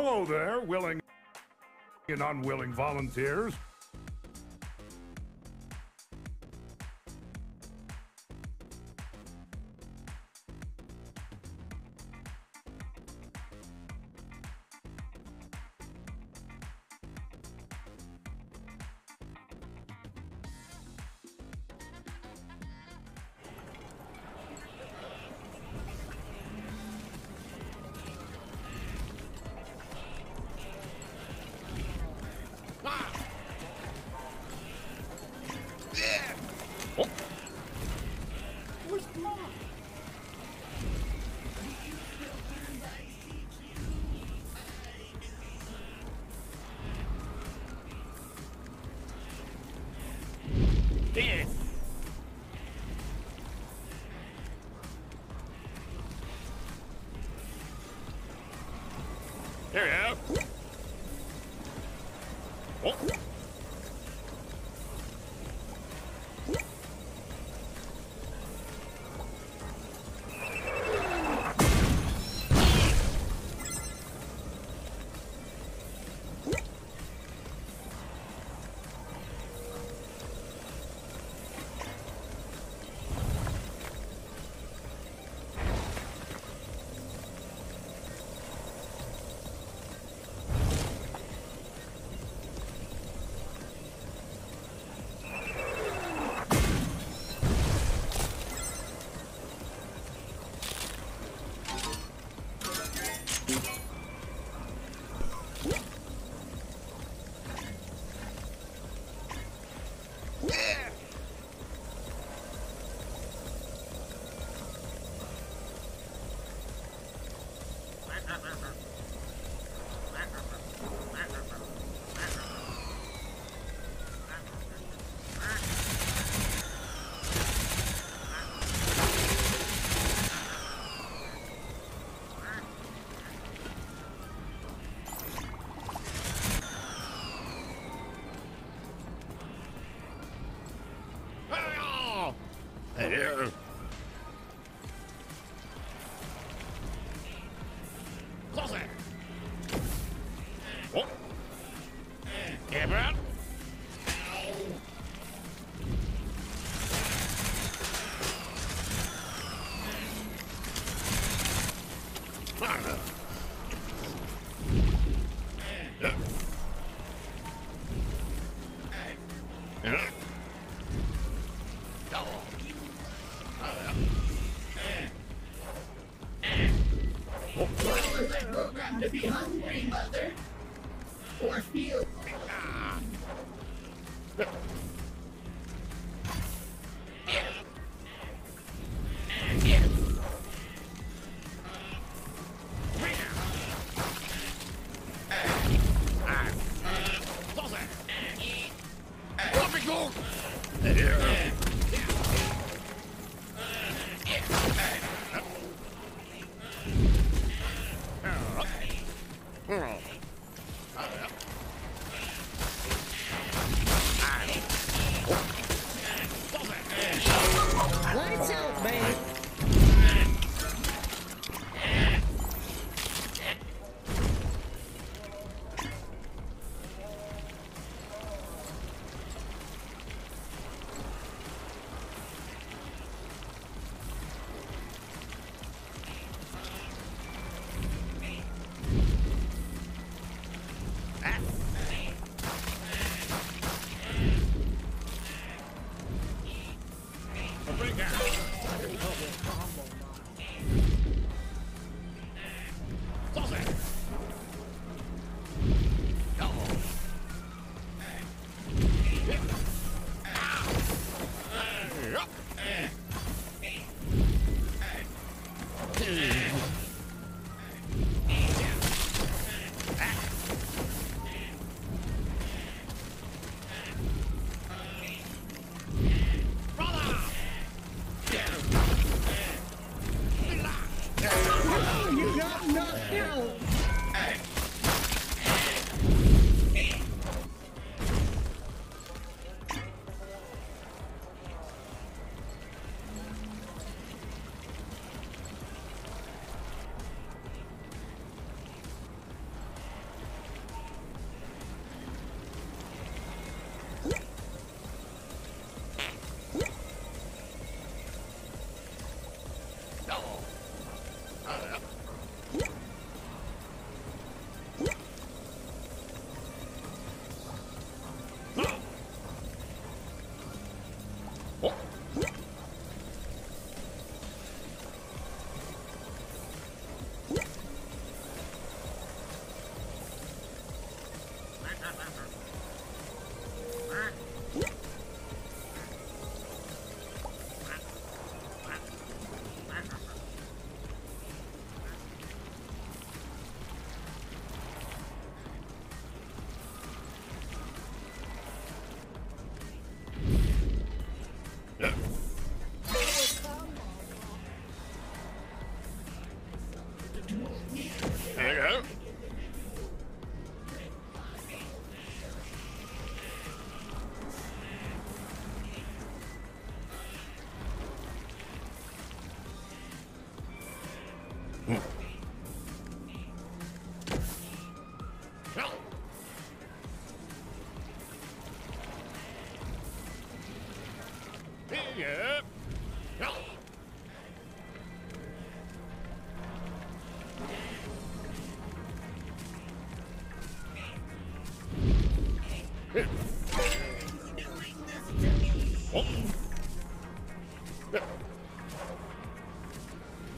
Hello there, willing and unwilling volunteers.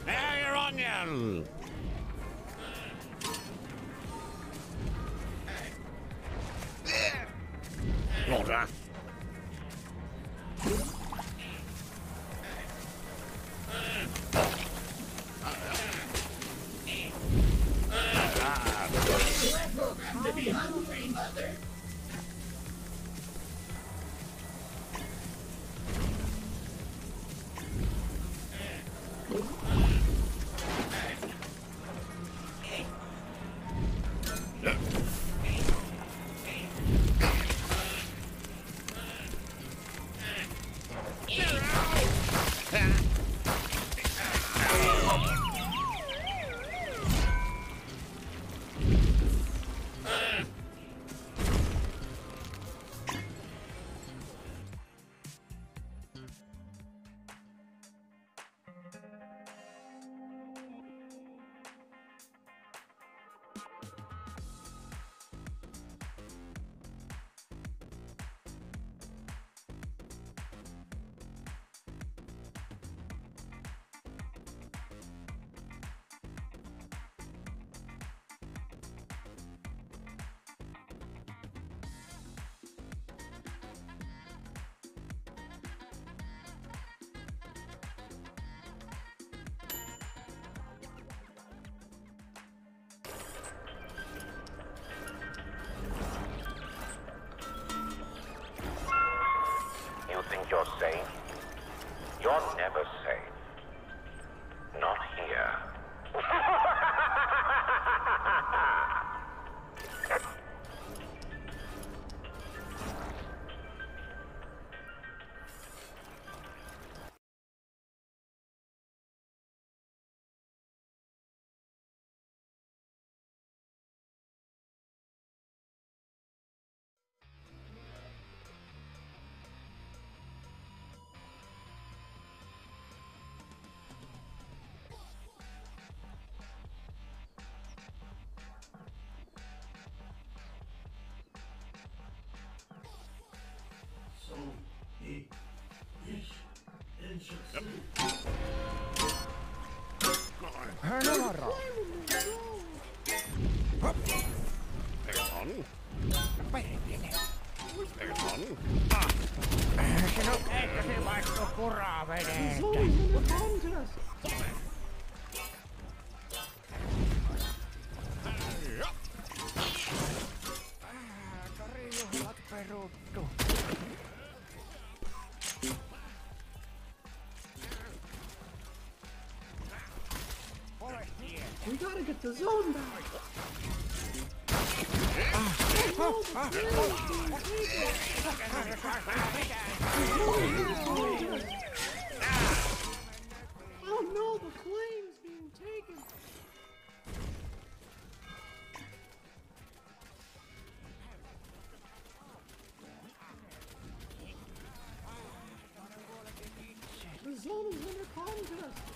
Now you're on your... Roger. Let me hungry, mother. You're safe? You're never the zone back. Oh no, the flame's being taken. The zone is under conquest.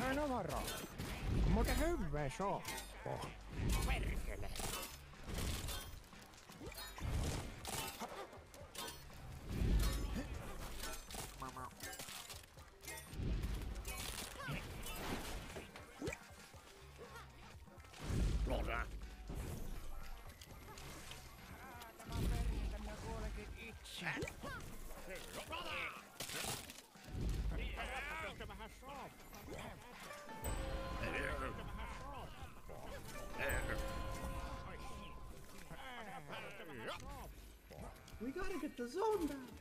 Sano varo. Mutta hyvä se on. Perkele. Gotta get the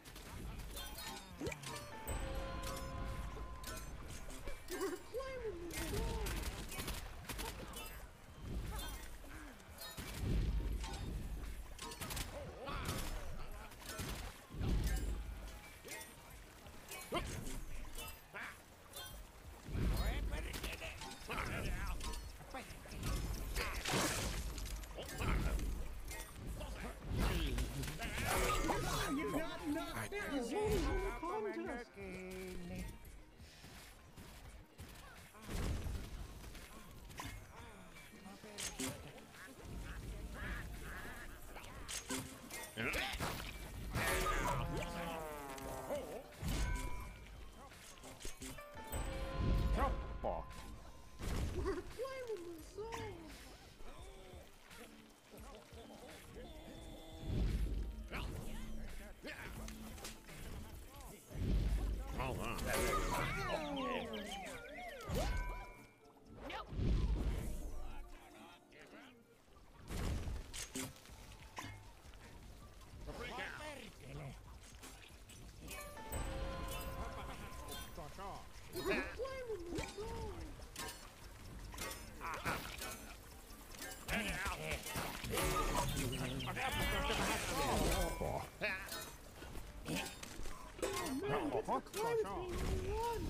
Oh man, get the claimants being one.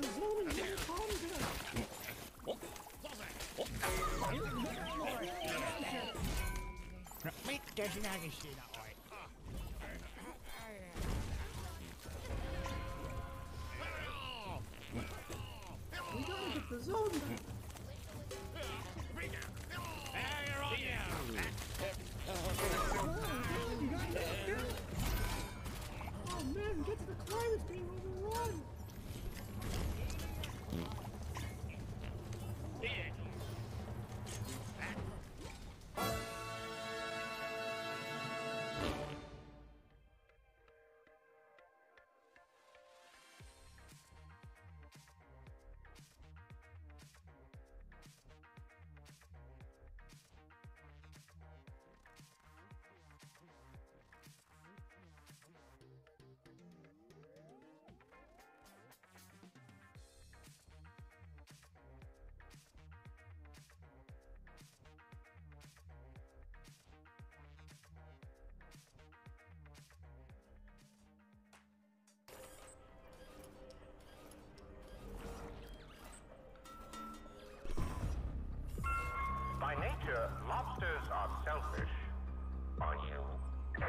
The zone is in the contest. No, mitä sinäkin siinä oit? We gotta get the zone back. By nature, lobsters are selfish. Are you?